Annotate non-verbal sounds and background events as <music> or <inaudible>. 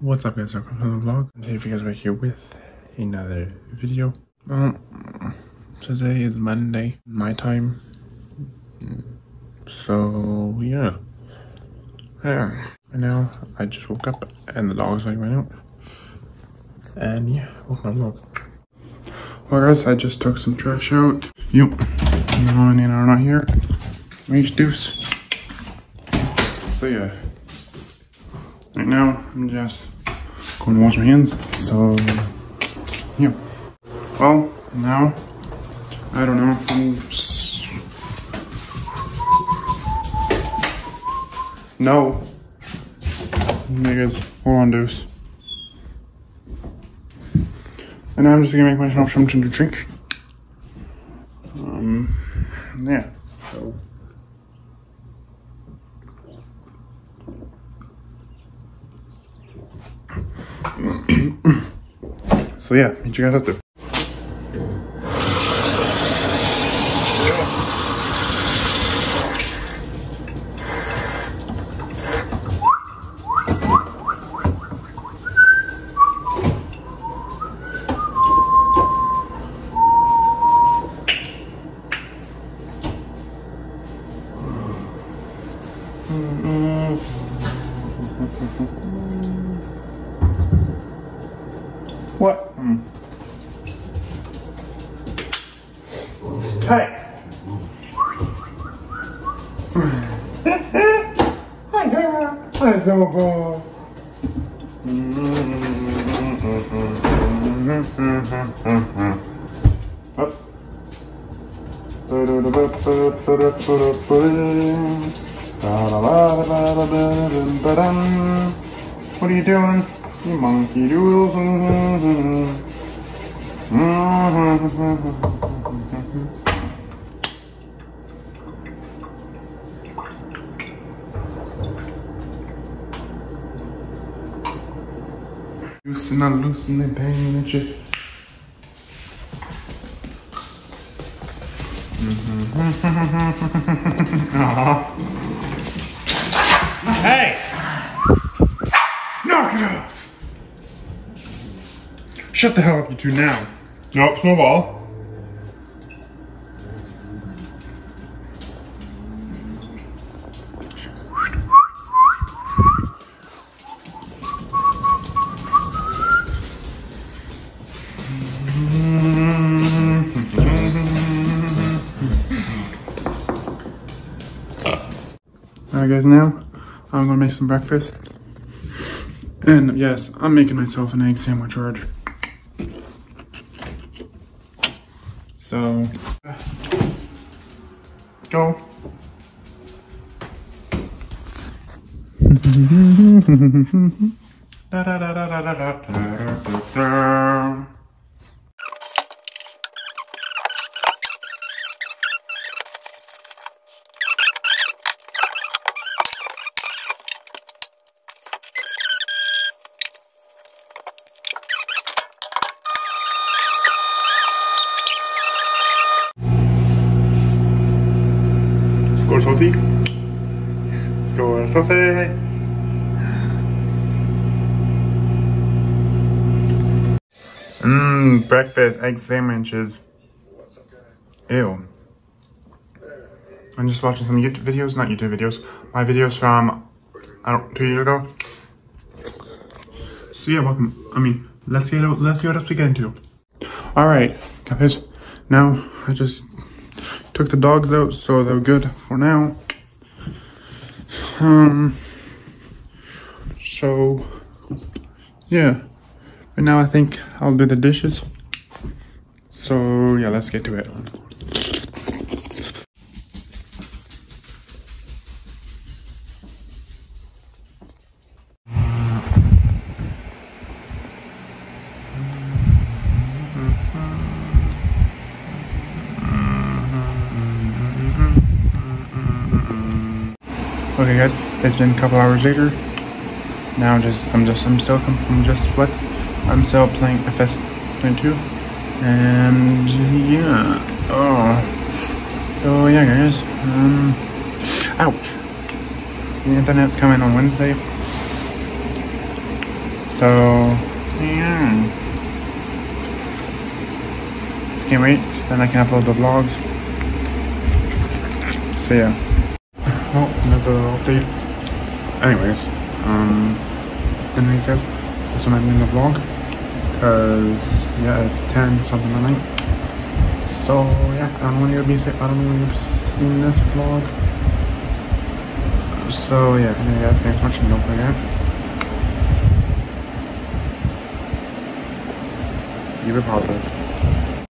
What's up guys, welcome to the vlog. Today if you guys are here with another video. Um, today is Monday, my time. So yeah. Yeah. Right now I just woke up and the dog's like right out. And yeah, to the vlog. Well guys, I just took some trash out. Yep. Mom and are not here. Range deuce. So yeah. Right now I'm just going to wash my hands. So yeah. Well, now I don't know. No. Niggas, hold on, Deuce. And I'm just gonna make myself something to drink. Um, yeah. So. So yeah, meet you guys out there. What? Hmm. Hey. Hi, girl. Hi, Zobo. Oops. What are you doing? monkey doodles. Loosen, I loosen the pain in the Mm -hmm. Shut the hell up, you two now. Nope, snowball. Alright guys, now I'm gonna make some breakfast. And yes, I'm making myself an egg sandwich, George. So, go. <laughs> Da da da da da da da da da da. Skål Sophie. Skål Sophie. Mmm, breakfast, egg sandwiches. Ew. I'm just watching some YouTube videos, not YouTube videos, my videos from, I don't, two years ago. So yeah, welcome. I mean, let's get let's see what else we get into. All right, guys. Now I just took the dogs out, so they're good for now. Um. So yeah, and now I think I'll do the dishes. So yeah, let's get to it. Okay, guys, it's been a couple hours later. Now, just I'm just I'm still I'm just what I'm still playing FS22, and yeah, oh, so yeah, guys, um, ouch. The internet's coming on Wednesday, So, yeah. Just can't wait, then I can upload the vlogs. So yeah. Well, another update. Anyways, um, anyways guys, that's when I'm in the vlog. Cause, yeah, it's 10 something at night. So, yeah, I don't want you to be, I don't want you to see this vlog. So, yeah, anyway guys, thanks for watching, don't forget. Keep it positive.